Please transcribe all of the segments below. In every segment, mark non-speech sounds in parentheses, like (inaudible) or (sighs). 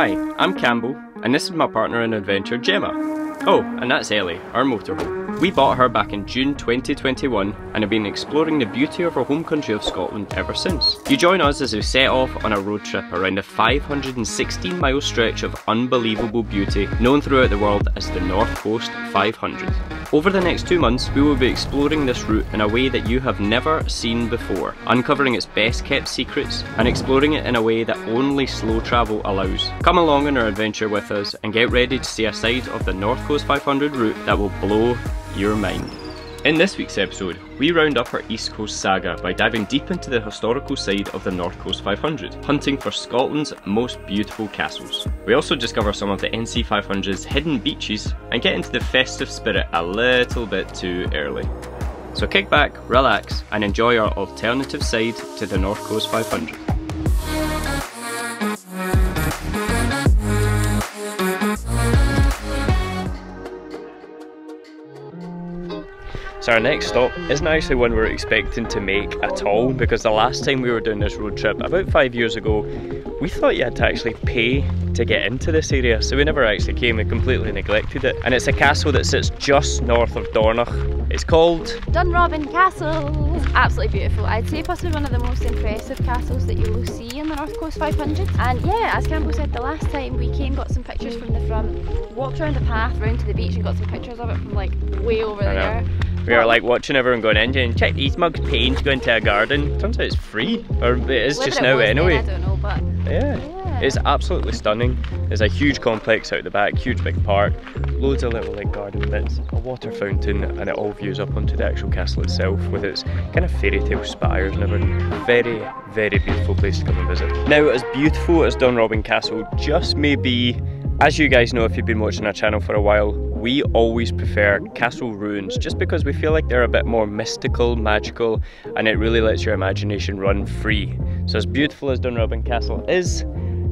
Hi, I'm Campbell, and this is my partner in adventure, Gemma. Oh, and that's Ellie, our motorhome. We bought her back in June 2021 and have been exploring the beauty of our home country of Scotland ever since. You join us as we set off on a road trip around a 516 mile stretch of unbelievable beauty known throughout the world as the North Coast 500. Over the next two months, we will be exploring this route in a way that you have never seen before, uncovering its best kept secrets and exploring it in a way that only slow travel allows. Come along on our adventure with us and get ready to see a side of the North Coast 500 route that will blow your mind. In this week's episode, we round up our East Coast saga by diving deep into the historical side of the North Coast 500, hunting for Scotland's most beautiful castles. We also discover some of the NC 500's hidden beaches and get into the festive spirit a little bit too early. So kick back, relax, and enjoy our alternative side to the North Coast 500. So our next stop isn't actually one we're expecting to make at all because the last time we were doing this road trip, about five years ago, we thought you had to actually pay to get into this area so we never actually came, we completely neglected it. And it's a castle that sits just north of Dornoch. It's called Dunrobin Castle. It's absolutely beautiful. I'd say possibly one of the most impressive castles that you will see in the North Coast 500. And yeah, as Campbell said, the last time we came, got some pictures from the front, walked around the path round to the beach and got some pictures of it from like way over there. We are like watching everyone going in and check these mugs paying to go into a garden. Turns out it's free, or it is Whether just it now was then, anyway. I don't know, but Yeah. It's absolutely stunning. There's a huge complex out the back, huge big park, loads of little like garden bits, a water fountain, and it all views up onto the actual castle itself with its kind of fairy tale spires and everything. Very, very beautiful place to come and visit. Now, as beautiful as Dunrobin Castle just may be, as you guys know if you've been watching our channel for a while, we always prefer castle ruins just because we feel like they're a bit more mystical, magical, and it really lets your imagination run free. So as beautiful as Dunrobin Castle is,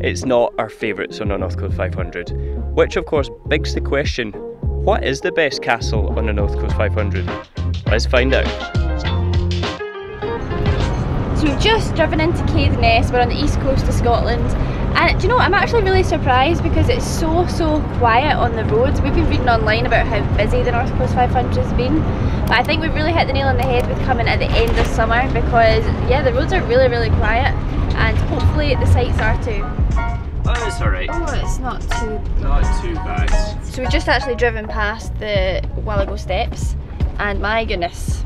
it's not our favourites on North Coast 500. Which of course begs the question, what is the best castle on the North Coast 500? Let's find out. So we've just driven into Caithness, we're on the east coast of Scotland and do you know I'm actually really surprised because it's so so quiet on the roads. We've been reading online about how busy the North Coast 500 has been but I think we've really hit the nail on the head with coming at the end of summer because yeah the roads are really really quiet and hopefully the sights are too. Oh, it's alright. Oh it's not too Not too bad. So we've just actually driven past the Whaligoe steps and my goodness,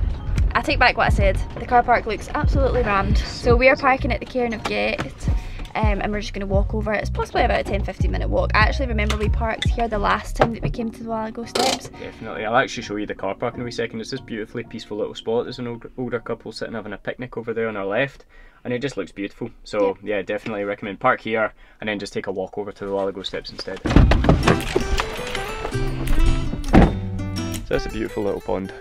I take back what I said. The car park looks absolutely rammed. So we are parking at the Cairn of Get um, and we're just going to walk over. It's possibly about a 10-15 minute walk. I actually remember we parked here the last time that we came to the Whaligoe steps. Definitely. I'll actually show you the car park in a wee second. It's this beautifully peaceful little spot. There's an older, older couple sitting having a picnic over there on our left. And it just looks beautiful. So yeah, definitely recommend park here and then just take a walk over to the Whaligoe steps instead. So that's a beautiful little pond.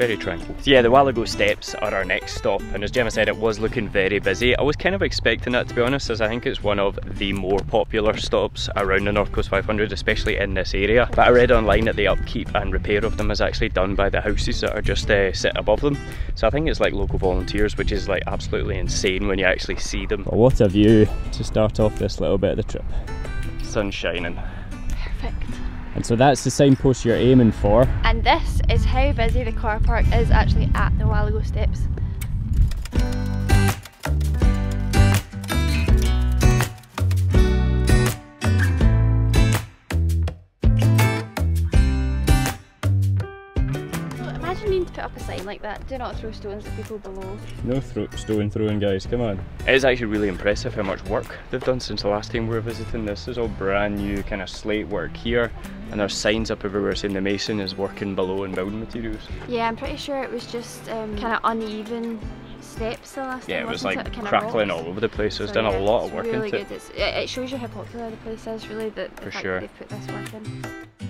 Very tranquil. So yeah, the Whaligoe Steps are our next stop, and as Gemma said, it was looking very busy. I was kind of expecting that to be honest, as I think it's one of the more popular stops around the North Coast 500, especially in this area. But I read online that the upkeep and repair of them is actually done by the houses that are just uh, sit above them. So I think it's like local volunteers, which is like absolutely insane when you actually see them. But what a view to start off this little bit of the trip. Sun shining. And so that's the signpost you're aiming for. And this is how busy the car park is actually at the Whaligoe steps. Put up a sign like that. Do not throw stones at people below. No thro stone throwing guys, come on. It is actually really impressive how much work they've done since the last time we were visiting. This is all brand new kind of slate work here and there's signs up everywhere saying the mason is working below in building materials. Yeah, I'm pretty sure it was just um, kind of uneven steps the last Yeah, time. it was like Kinda crackling rocks. all over the place so it's So, done yeah, a lot of work really into it. good. It's, it it shows you how popular the place is, really, the, the For fact sure. that they've put this work in.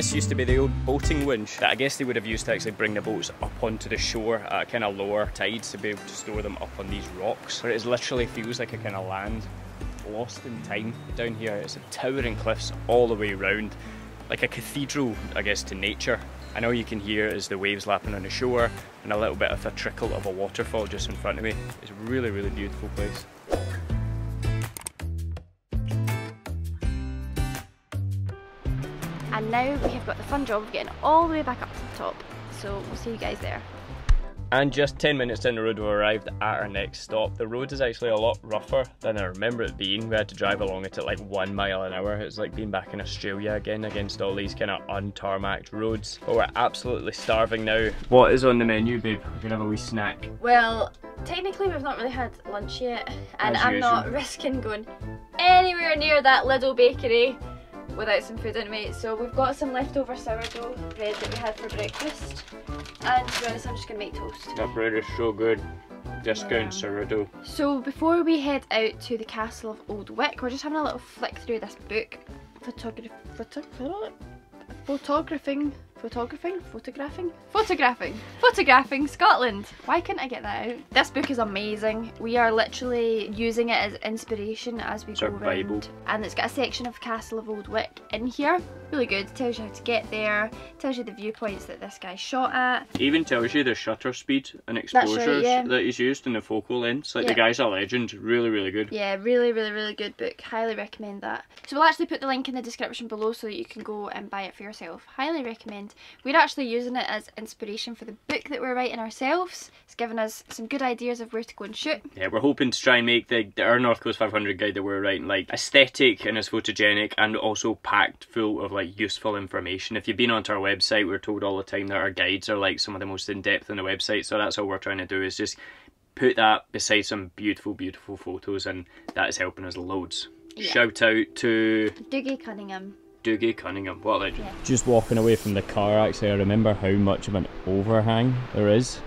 This used to be the old boating winch that I guess they would have used to actually bring the boats up onto the shore at kind of lower tides to be able to store them up on these rocks. Where it literally feels like a kind of land lost in time down here. It's a towering cliffs all the way around, like a cathedral, I guess, to nature. and all you can hear is the waves lapping on the shore and a little bit of a trickle of a waterfall just in front of me. It's a really, really beautiful place. And now we have got the fun job of getting all the way back up to the top. So we'll see you guys there. And just 10 minutes down the road, we arrived at our next stop. The road is actually a lot rougher than I remember it being. We had to drive along it at like one mile an hour. It's like being back in Australia again against all these kind of untarmacked roads. But we're absolutely starving now. What is on the menu, babe? We can have a wee snack. Well, technically we've not really had lunch yet, and As I'm usual. not (laughs) risking going anywhere near that little bakery without some food in me. So we've got some leftover sourdough bread that we had for breakfast, and to be honest, I'm just gonna make toast. That bread is so good. Discount Yeah. sourdough. So before we head out to the castle of Old Wick, we're just having a little flick through this book. Photograph, photo, photographing, photographing, photographing, photographing, photographing Scotland. Why couldn't I get that out? This book is amazing. We are literally using it as inspiration as we It's go our Bible. around. And it's got a section of Castle of Old Wick in here. Really good. Tells you how to get there. Tells you the viewpoints that this guy shot at. Even tells you the shutter speed and That's right, exposures yeah. that he's used in the focal lengths. Like the guy's a legend. Really, really good. Yeah, really, really, really good book. Highly recommend that. So we'll actually put the link in the description below so that you can go and buy it for yourself. Highly recommend. We're actually using it as inspiration for the book that we're writing ourselves. It's given us some good ideas of where to go and shoot. Yeah, we're hoping to try and make the, the our North Coast 500 guide that we're writing like aesthetic and as photogenic and also packed full of like useful information. If you've been onto our website, we're told all the time that our guides are like some of the most in depth on the website. So that's all we're trying to do is just put that beside some beautiful, beautiful photos, and that is helping us loads. Yeah. Shout out to Dougie Cunningham. Dougie Cunningham. What a legend. Yeah. Just walking away from the car, actually, I remember how much of an overhang there is.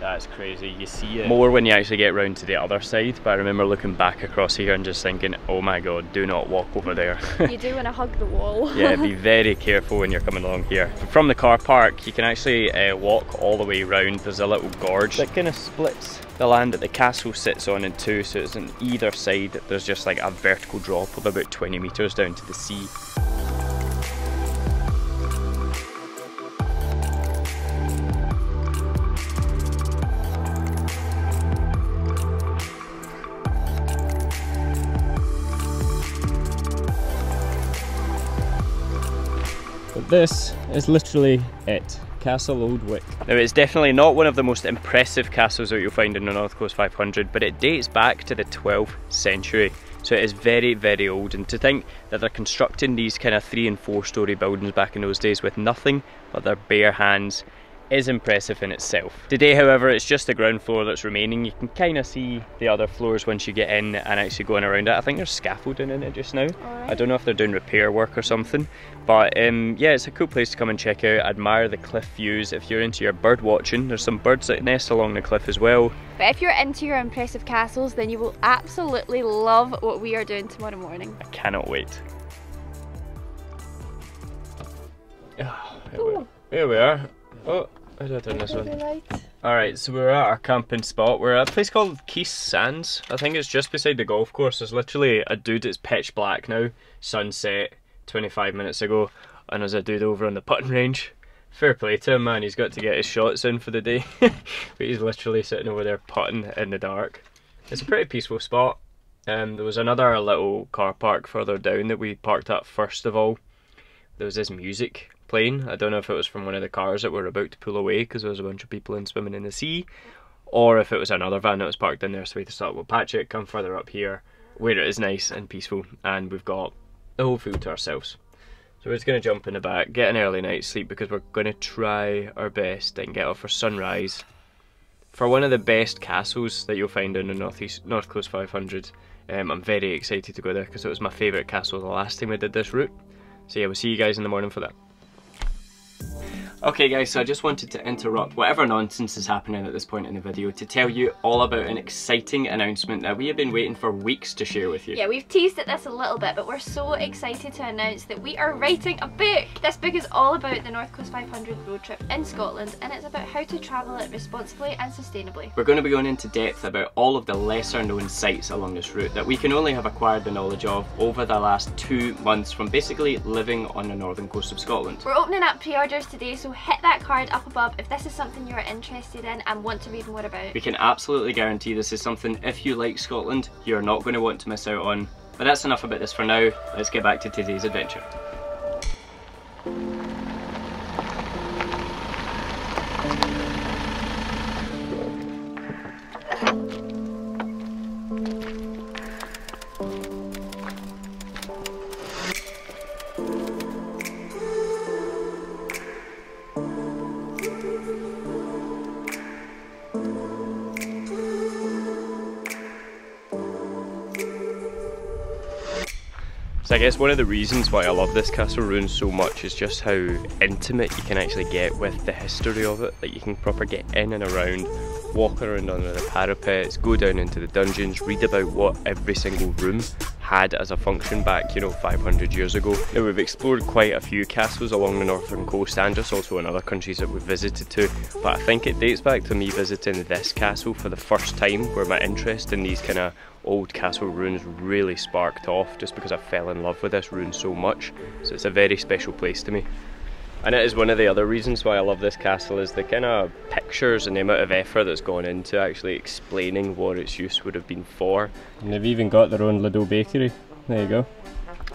That's crazy. You see it more when you actually get round to the other side. But I remember looking back across here and just thinking, "Oh my God, do not walk over there." (laughs) you do want to hug the wall. (laughs) yeah, be (laughs) very careful when you're coming along here. From the car park, you can actually uh, walk all the way round. There's a little gorge that kind of splits the land that the castle sits on in two. So it's on either side. There's just like a vertical drop of about 20 meters down to the sea. This is literally it. Castle Oldwick. Now it's definitely not one of the most impressive castles that you'll find in the North Coast 500, but it dates back to the 12th century. So it is very, very old. And to think that they're constructing these kind of three and four story buildings back in those days with nothing but their bare hands is impressive in itself. Today, however, it's just the ground floor that's remaining. You can kind of see the other floors once you get in and actually going around it. I think there's scaffolding in it just now. I don't know if they're doing repair work or something, but um, yeah, it's a cool place to come and check out. Admire the cliff views. If you're into your bird watching, there's some birds that nest along the cliff as well. But if you're into your impressive castles, then you will absolutely love what we are doing tomorrow morning. I cannot wait. Ah, here, we, here we are. Oh, I don't turn this one. Alright, so we're at our camping spot. We're at a place called Keith Sands. I think it's just beside the golf course. There's literally a dude that's pitch black now, sunset 25 minutes ago, and there's a dude over on the putting range. Fair play to him, man. He's got to get his shots in for the day. (laughs) but he's literally sitting over there putting in the dark. It's a pretty peaceful spot. Um, there was another little car park further down that we parked at first of all. There was this music playing. I don't know if it was from one of the cars that were about to pull away because there was a bunch of people in swimming in the sea, or if it was another van that was parked in there. So we just thought we'll patch it, come further up here where it is nice and peaceful, and we've got the whole field to ourselves. So we're just going to jump in the back, get an early night's sleep because we're going to try our best and get up for sunrise for one of the best castles that you'll find in the Northeast North Coast 500. Um, I'm very excited to go there because it was my favourite castle the last time we did this route. So yeah, we'll see you guys in the morning for that. Okay guys, so I just wanted to interrupt whatever nonsense is happening at this point in the video to tell you all about an exciting announcement that we have been waiting for weeks to share with you. Yeah, we've teased at this a little bit, but we're so excited to announce that we are writing a book. This book is all about the North Coast 500 road trip in Scotland, and it's about how to travel it responsibly and sustainably. We're going to be going into depth about all of the lesser known sites along this route that we can only have acquired the knowledge of over the last two months from basically living on the northern coast of Scotland. We're opening up pre-orders today, so hit that card up above if this is something you're interested in and want to read more about. We can absolutely guarantee this is something, if you like Scotland, you're not going to want to miss out on. But that's enough about this for now, let's get back to today's adventure. Guess one of the reasons why I love this Castle ruin so much is just how intimate you can actually get with the history of it. Like you can proper get in and around, walk around under the parapets, go down into the dungeons, read about what every single room had as a function back, you know, 500 years ago. Now we've explored quite a few castles along the northern coast and just also in other countries that we've visited too, but I think it dates back to me visiting this castle for the first time where my interest in these kind of old castle ruins really sparked off just because I fell in love with this ruin so much. So it's a very special place to me. And it is one of the other reasons why I love this castle is the kind of pictures and the amount of effort that's gone into actually explaining what its use would have been for. And they've even got their own little bakery. There you go.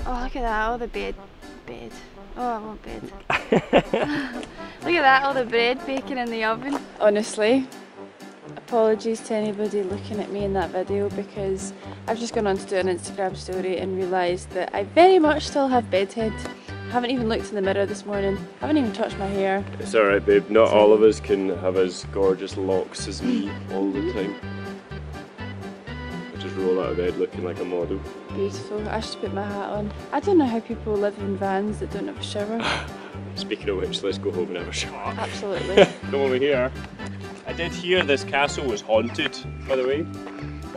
Oh look at that, all the bed, bed. Oh I want bed. (laughs) (laughs) look at that, all the bread baking in the oven. Honestly, apologies to anybody looking at me in that video because I've just gone on to do an Instagram story and realised that I very much still have bedhead. I haven't even looked in the mirror this morning. I haven't even touched my hair. It's alright babe, not all of us can have as gorgeous locks as me all the mm-hmm. time. I just roll out of bed looking like a model. Beautiful. I should put my hat on. I don't know how people live in vans that don't have a shower. (sighs) Speaking of which, let's go home and have a shower. Absolutely. (laughs) Come over here. I did hear this castle was haunted, by the way.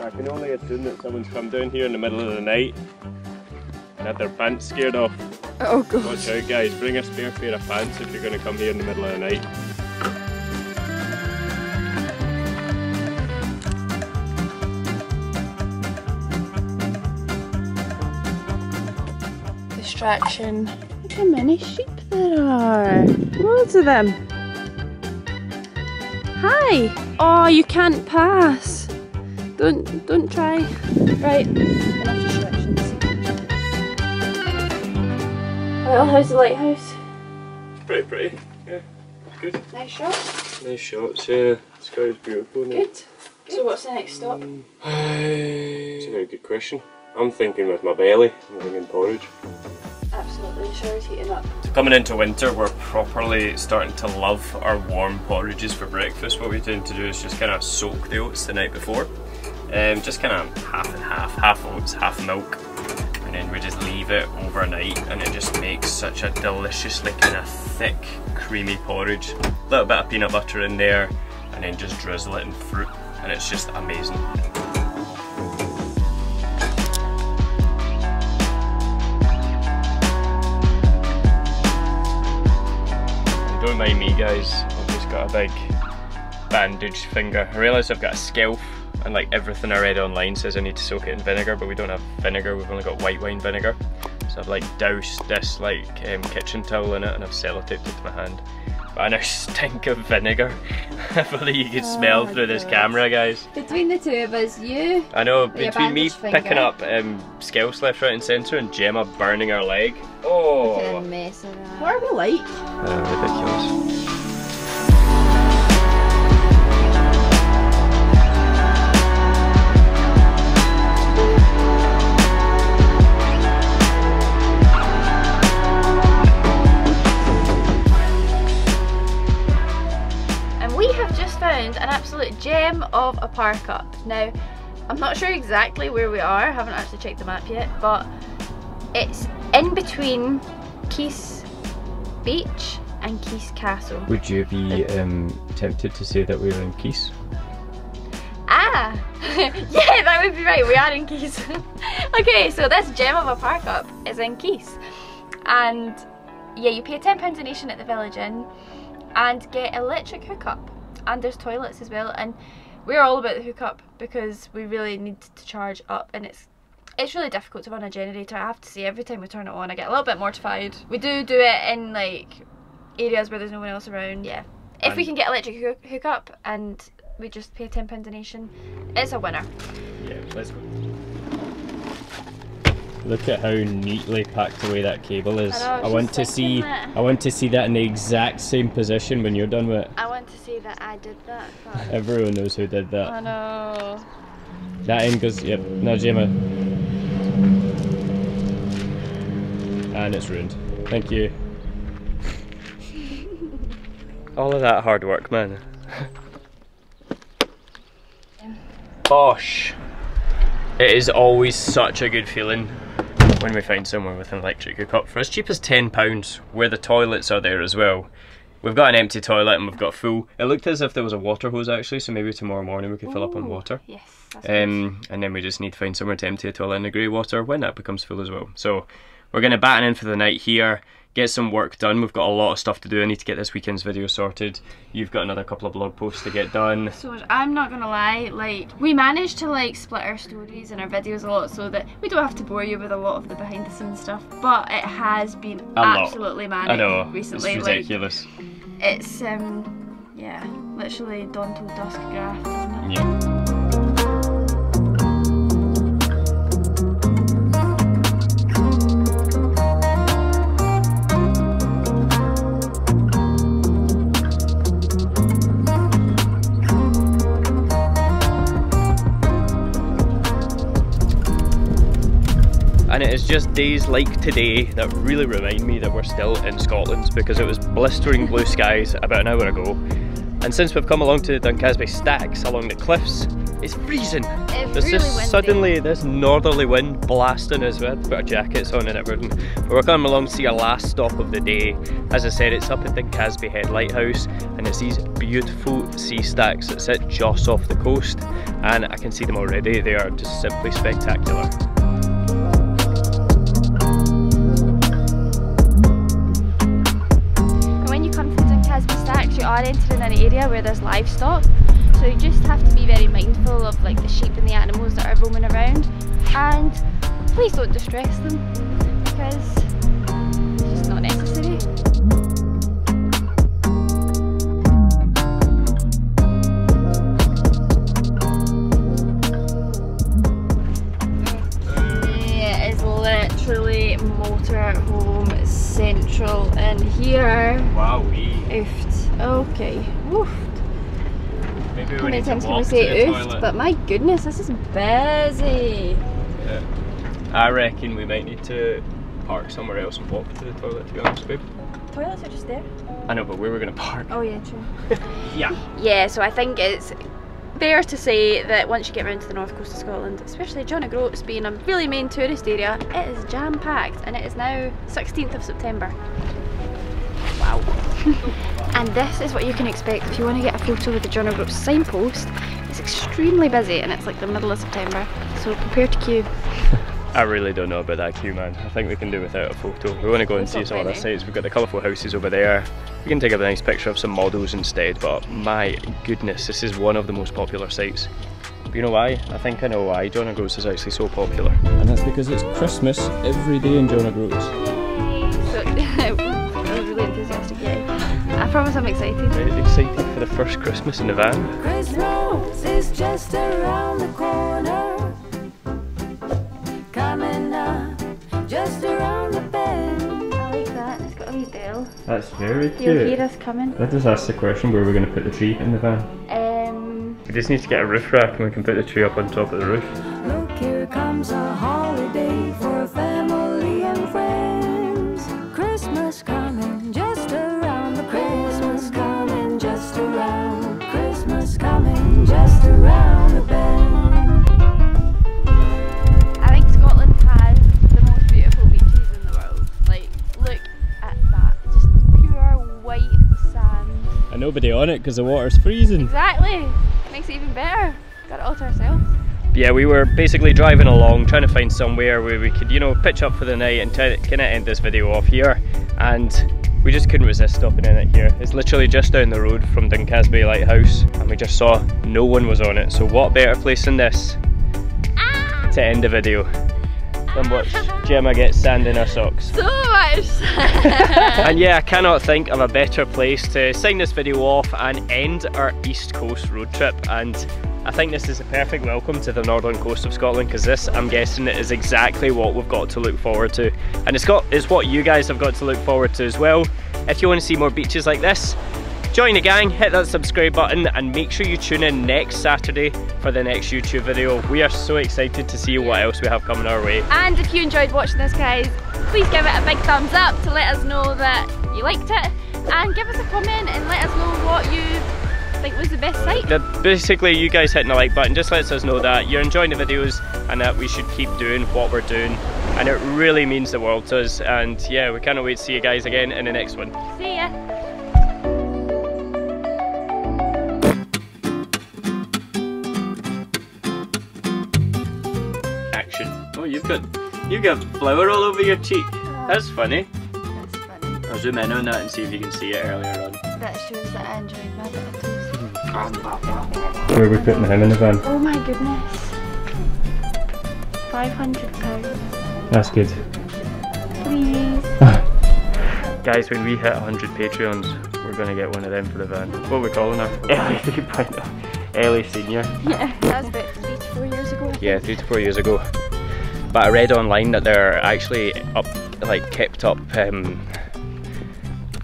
I can only assume that someone's come down here in the middle of the night and had their pants scared off. oh god. Watch out guys, bring a spare pair of pants if you're going to come here in the middle of the night. Distraction. Look how many sheep there are. Loads of them. Hi. Oh, you can't pass. Don't don't try. Right. Enough distractions. Well, how's the lighthouse? It's pretty pretty, yeah. Good. Nice shot. Nice shots, yeah. The sky's beautiful. Now. Good. So what's the next stop? Mm. It's a very good question. I'm thinking with my belly, I'm thinking porridge. Absolutely, the shower's heating up. So coming into winter, we're properly starting to love our warm porridges for breakfast. What we tend to do is just kind of soak the oats the night before. Um, just kind of half and half, half oats, half milk. And then we just leave it overnight and it just makes such a deliciously kind of thick, creamy porridge. A little bit of peanut butter in there and then just drizzle it in fruit and it's just amazing. Don't mind me guys, I've just got a big bandaged finger. I realise I've got a scalp and like everything I read online says I need to soak it in vinegar but we don't have vinegar, we've only got white wine vinegar. So I've like doused this like um, kitchen towel in it and I've sellotaped it to my hand. But I stink of vinegar. (laughs) I believe you can Oh smell my through this camera guys. Between the two of us, you I know, between me bandaged picking up um, scales left, right and centre and Gemma burning her leg. Oh! Look at the mess of that. What are we like? Uh, ridiculous. And we have just found an absolute gem of a park up. Now, I'm not sure exactly where we are, I haven't actually checked the map yet, but it's in between Keiss Beach and Keiss Castle. Would you be um, tempted to say that we were in Keiss? Ah! (laughs) yeah, that would be right, we are in Keiss. (laughs) okay, so this gem of a park up is in Keiss. And yeah, you pay a £10 donation at the Village Inn and get electric hookup. And there's toilets as well. And we're all about the hookup because we really need to charge up and it's it's really difficult to run a generator. I have to say every time we turn it on I get a little bit mortified. We do do it in like areas where there's no one else around. Yeah. If we can get electric hook, hook up and we just pay a ten pound donation, it's a winner. Yeah, let's go. Look at how neatly packed away that cable is. I know, I I want to see that. I want to see that in the exact same position when you're done with it. I want to see that I did that. But (laughs) Everyone knows who did that. I know. That end goes yep, now Gemma. And it's ruined. Thank you. (laughs) All of that hard work, man. (laughs) Bosh. It is always such a good feeling when we find somewhere with an electric hookup for as cheap as £10 where the toilets are there as well. We've got an empty toilet and we've got full. It looked as if there was a water hose actually, so maybe tomorrow morning we could fill up on water. Yes. Um, and then we just need to find somewhere to empty a toilet in the grey water when that becomes full as well. So we're going to batten in for the night here, get some work done. We've got a lot of stuff to do. I need to get this weekend's video sorted. You've got another couple of blog posts to get done. So. I'm not gonna lie, like we managed to like split our stories and our videos a lot so that we don't have to bore you with a lot of the behind the scenes stuff. But it has been A lot. absolutely manic I know, recently. it's like ridiculous. it's um yeah, literally dawn till dusk graft, isn't it? Yeah. Just days like today that really remind me that we're still in Scotland because it was blistering blue skies about an hour ago. And since we've come along to Duncansby Stacks along the cliffs, it's freezing. It's There's really just suddenly this northerly wind blasting us. We had to put our jackets on and everything. But we're coming along to see our last stop of the day. As I said, it's up at Duncansby Head Lighthouse and it's these beautiful sea stacks that sit just off the coast. And I can see them already. They are just simply spectacular. An area where there's livestock. So you just have to be very mindful of like the sheep and the animals that are roaming around. And please don't distress them because it's just not necessary. Yeah, it's literally motorhome central in here. Wow, we Oofed. Okay. Oofed. maybe How many times can we say oofed? But my goodness, this is busy. I reckon we might need to park somewhere else and walk to the toilet. To be honest, babe. Toilets are just there. I know, but where we're gonna park? Oh yeah, true. (laughs) Yeah. Yeah, so I think it's fair to say that once you get round to the north coast of Scotland, especially John O'Groats being a really main tourist area, it is jam packed and it is now 16th of September. Wow. (laughs) and this is what you can expect if you want to get a photo with the John O'Groats signpost. It's extremely busy and it's like the middle of September, so prepare to queue. (laughs) I really don't know about that queue, man. I think we can do without a photo. We want to go and see some other plenty. sites. We've got the colourful houses over there. We can take a nice picture of some models instead, but my goodness, this is one of the most popular sites. But you know why? I think I know why John O'Groats is actually so popular. And that's because it's Christmas every day in John O'Groats. Promise I'm excited. Very excited for the first Christmas in the van. Christmas is just around the corner. Coming up, just around the bend. I like that. It's got a wee bell. That's very You'll hear us coming. That just asks the question where we're going to put the tree in the van. Um, We just need to get a roof rack and we can put the tree up on top of the roof. Around. Christmas coming just around the bend. I think Scotland has the most beautiful beaches in the world. Like, look at that. Just pure white sand. And nobody on it because the water's freezing. Exactly. Makes it even better. Got it all to ourselves. Yeah, we were basically driving along trying to find somewhere where we could, you know, pitch up for the night and kind of end this video off here. And we just couldn't resist stopping in it here. It's literally just down the road from Duncansby Lighthouse and we just saw no one was on it. So what better place than this Ah! to end the video? than watch Gemma get sand in her socks. So much (laughs) and yeah, I cannot think of a better place to sign this video off and end our East Coast road trip. And I think this is a perfect welcome to the northern coast of Scotland because this, I'm guessing, is exactly what we've got to look forward to. And it's got it's what you guys have got to look forward to as well. If you want to see more beaches like this, join the gang, hit that subscribe button and make sure you tune in next Saturday for the next YouTube video. We are so excited to see what else we have coming our way. And if you enjoyed watching this guys, please give it a big thumbs up to let us know that you liked it. And give us a comment and let us know what you think was the best site. Basically you guys hitting the like button just lets us know that you're enjoying the videos and that we should keep doing what we're doing and it really means the world to us and yeah we cannot wait to see you guys again in the next one. See ya. Action. Oh you've got you've got flour all over your cheek. Oh. That's funny. That's funny. I'll zoom in on that and see if you can see it earlier on. That shows that I enjoyed my bit of toast. Where are we putting him in the van? Oh my goodness. £500. That's good. Please. (laughs) Guys, when we hit 100 Patreons, we're gonna get one of them for the van. What are we calling her? (laughs) Ellie 3.0. Ellie Senior. Yeah, that was about three to four years ago. Yeah, three to four years ago. But I read online that they're actually up, like kept up. Um,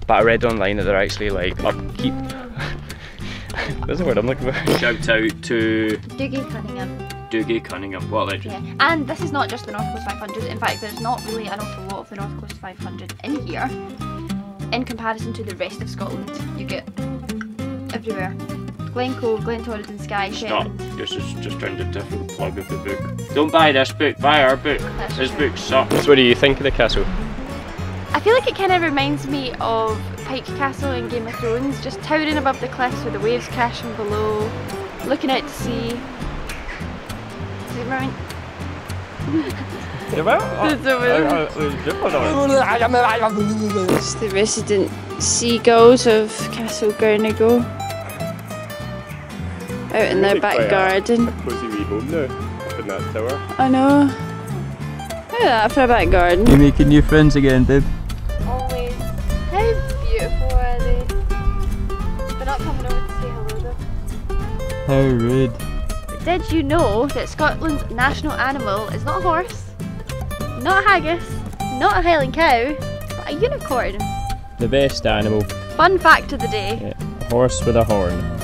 but I read online that they're actually like upkeep. That's the word I'm looking for. (laughs) Shout out to Dougie Cunningham. Dougie Cunningham. What a legend. Yeah. And this is not just the North Coast 500. In fact, there's not really an awful lot of the North Coast 500 in here. In comparison to the rest of Scotland, you get everywhere. Glencoe, Glentorrid and Skye. Stop. This is just turned a different plug of the book. Don't buy this book, buy our book. That's this true. book sucks. So what do you think of the castle? I feel like it kind of reminds me of Pyke Castle in Game of Thrones, just towering above the cliffs with the waves crashing below, looking out to sea. Does it remind- (laughs) oh, oh, oh, It's the resident seagulls of Castle Girnigoe out in their back quite a- garden. Cozy wee home now, up in that tower. I know. Look at that for a back garden. You're making new friends again, babe. How rude. Did you know that Scotland's national animal is not a horse, not a haggis, not a Highland cow, but a unicorn? The best animal. Fun fact of the day. Yeah. Horse with a horn.